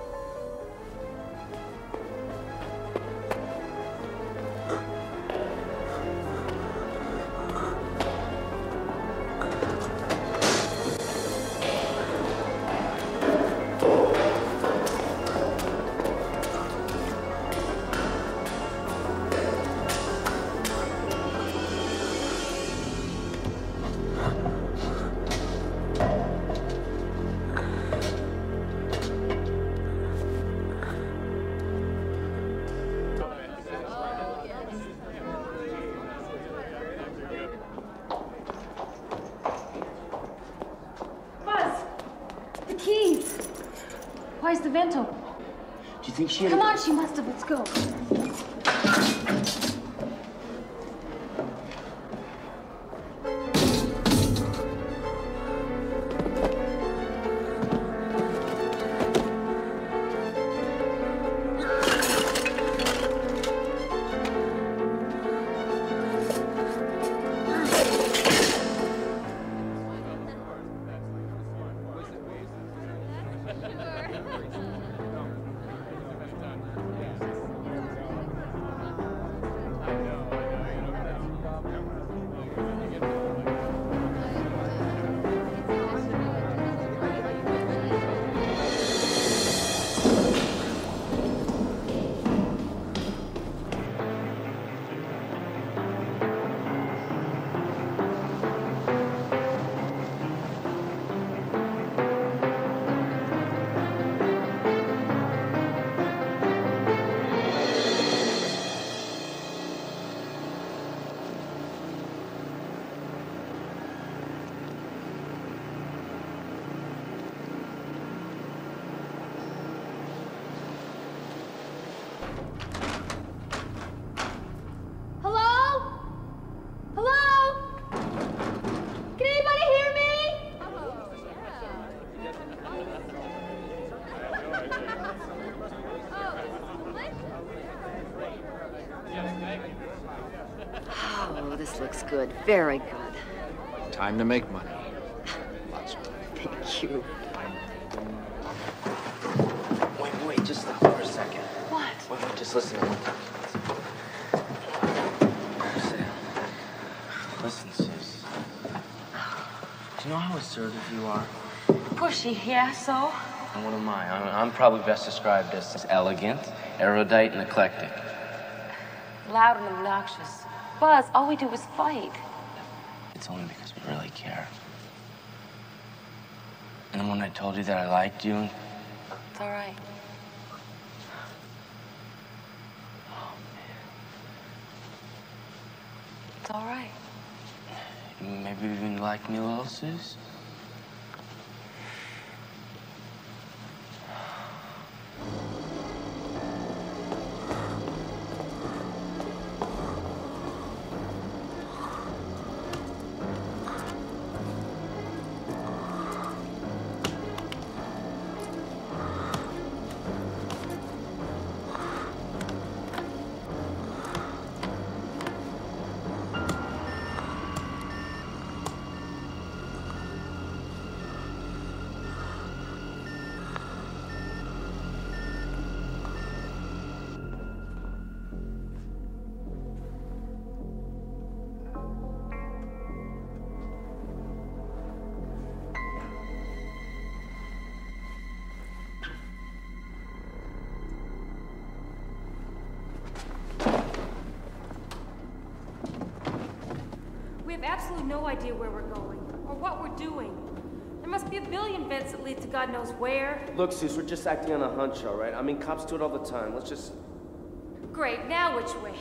Very good. Time to make money. Lots of Thank you. Wait, wait, just stop for a second. What? Wait, wait, just listen to me. Listen, sis. Do you know how assertive you are? Pushy, yeah, so? And what am I? I'm, I'm probably best described as, as elegant, erudite, and eclectic. Loud and obnoxious. Buzz, all we do is fight. it's only because we really care. And then when I told you that I liked you, It's all right. It's all right. maybe you even like me a little, Sus? Have absolutely no idea where we're going or what we're doing. There must be a billion vents that lead to God knows where. Look, Sus, we're just acting on a hunch, all right? I mean, cops do it all the time. Let's just. Great, now which way?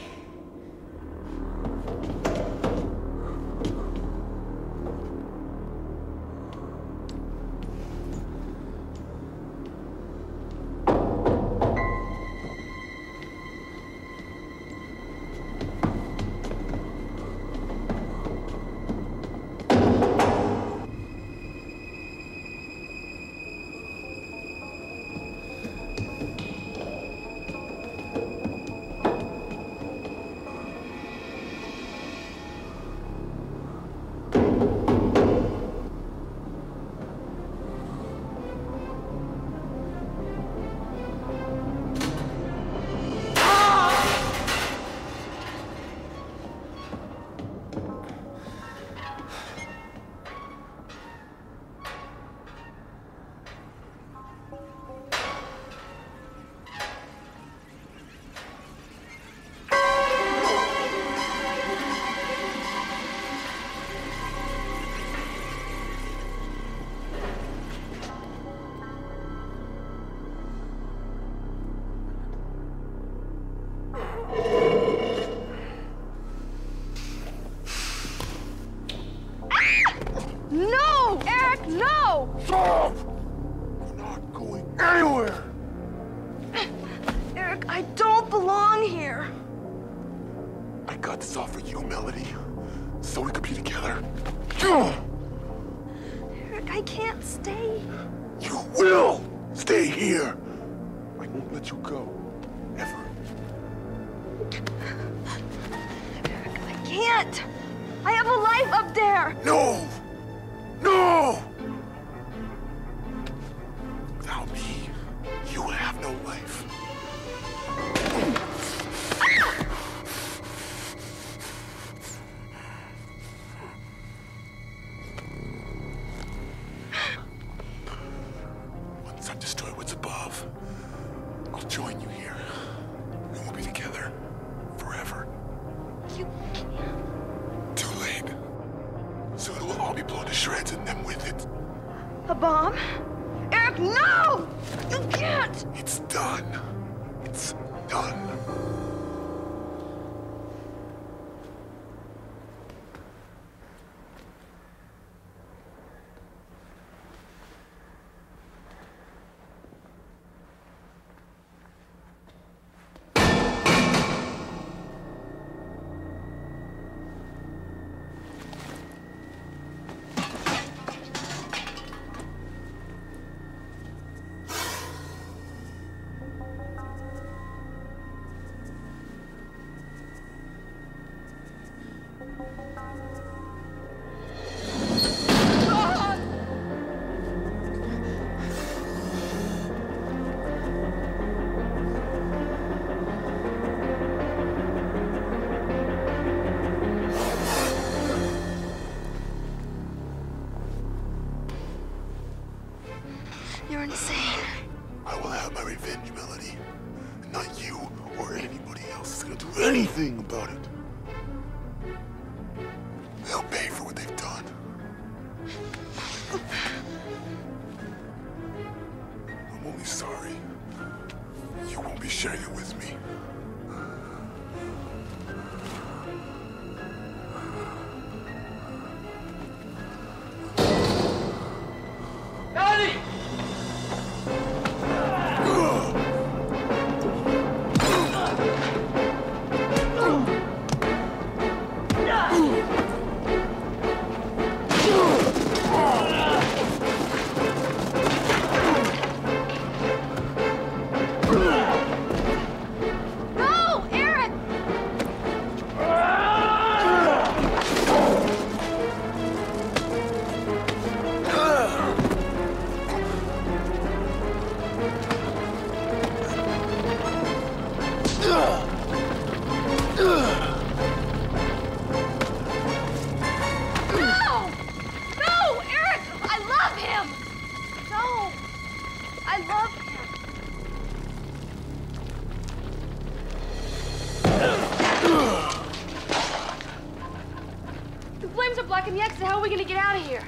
Are we gonna get out of here?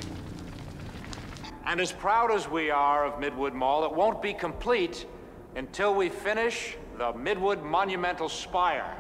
And as proud as we are of Midwood Mall, it won't be complete until we finish the Midwood Monumental Spire.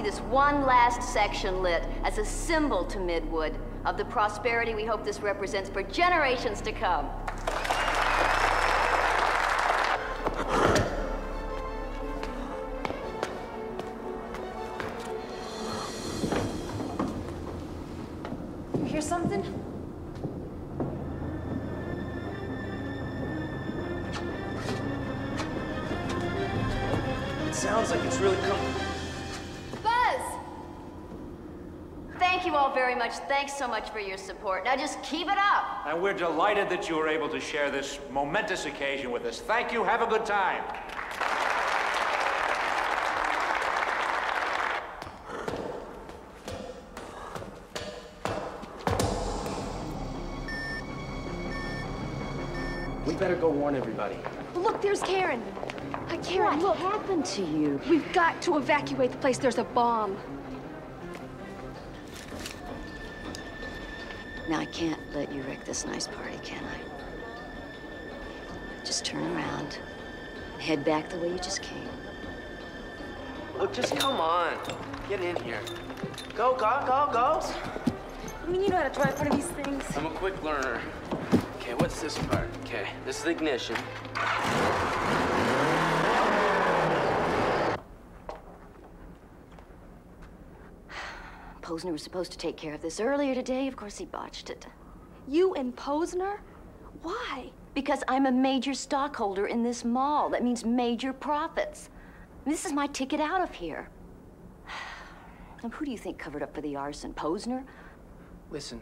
See this one last section lit as a symbol to Midwood of the prosperity we hope this represents for generations to come. Much. Thanks so much for your support. Now just keep it up. And we're delighted that you were able to share this momentous occasion with us. Thank you. Have a good time. We better go warn everybody. Look, there's Karen. Uh, Karen, What look. happened to you? We've got to evacuate the place. There's a bomb. Let you wreck this nice party, can I? Just turn around and head back the way you just came. Look, just come on. Get in here. Go, go, go, go. I mean, you know how to drive one of these things. I'm a quick learner. Okay, what's this part? Okay, this is the ignition. Posner was supposed to take care of this earlier today. Of course, he botched it. You and Posner? Why? Because I'm a major stockholder in this mall. That means major profits. This is my ticket out of here. And who do you think covered up for the arson? Posner? Listen,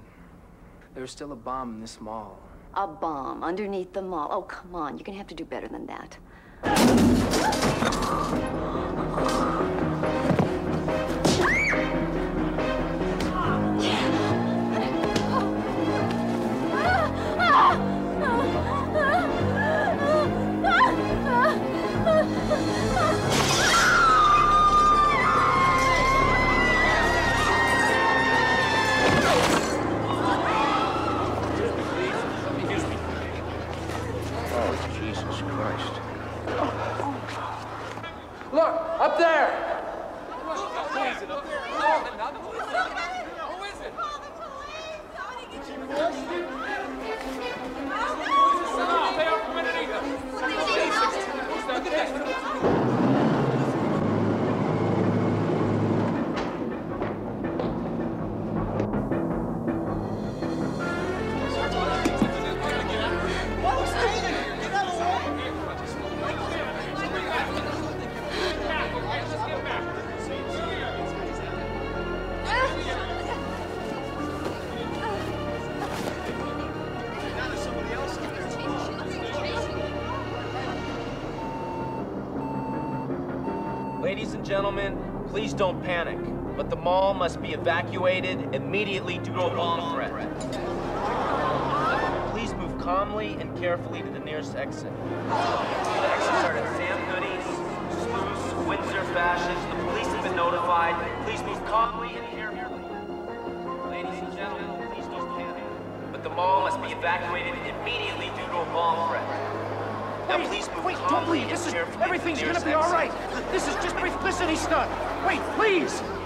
there's still a bomb in this mall. A bomb underneath the mall. Oh, come on. You're gonna have to do better than that. Don't panic, but the mall must be evacuated immediately due to a bomb threat. Please move calmly and carefully to the nearest exit. The exits are at Sam Goody's, Spruce, Windsor Fashions. The police have been notified. Please move calmly and carefully. Ladies and gentlemen, please don't panic, but the mall must be evacuated immediately due to a bomb threat. Now please move Wait, don't leave. This is carefully to the everything's gonna be all right. This is just publicity stunt. Wait, please.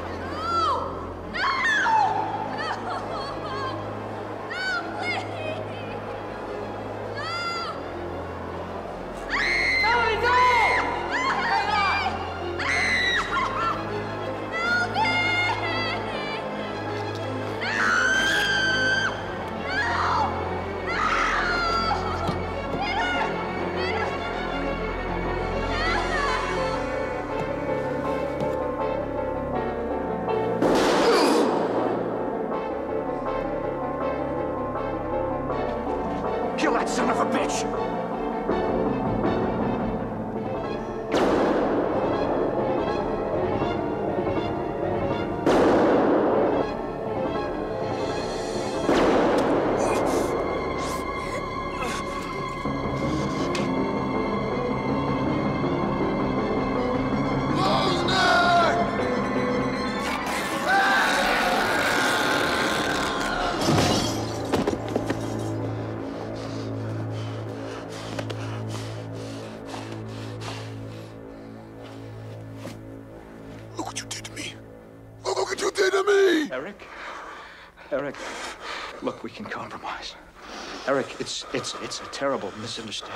It's it's it's a terrible misunderstanding.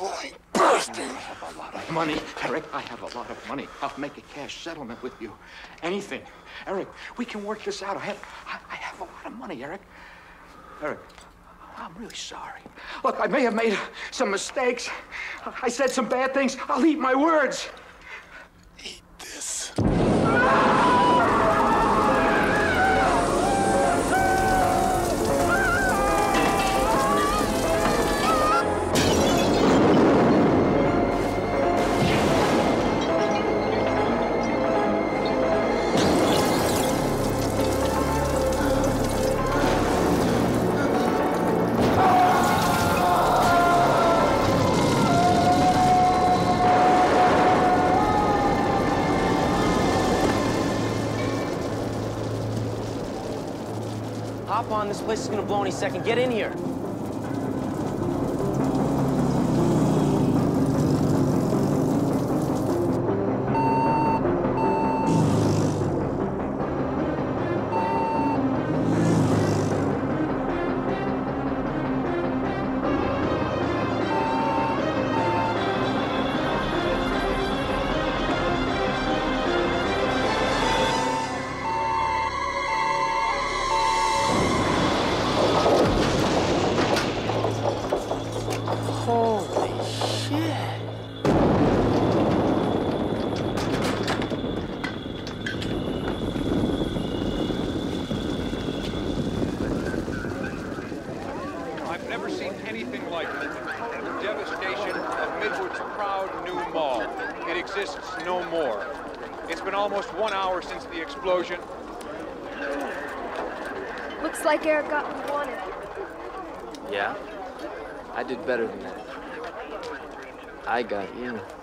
Lying bastard. I have a lot of money, Eric. I have a lot of money. I'll make a cash settlement with you. Anything, Eric. We can work this out. I have I, I have a lot of money, Eric. Eric, I'm really sorry. Look, I may have made some mistakes. I said some bad things. I'll eat my words. Eat this. On, this place is gonna blow any second. Get in here. I got you.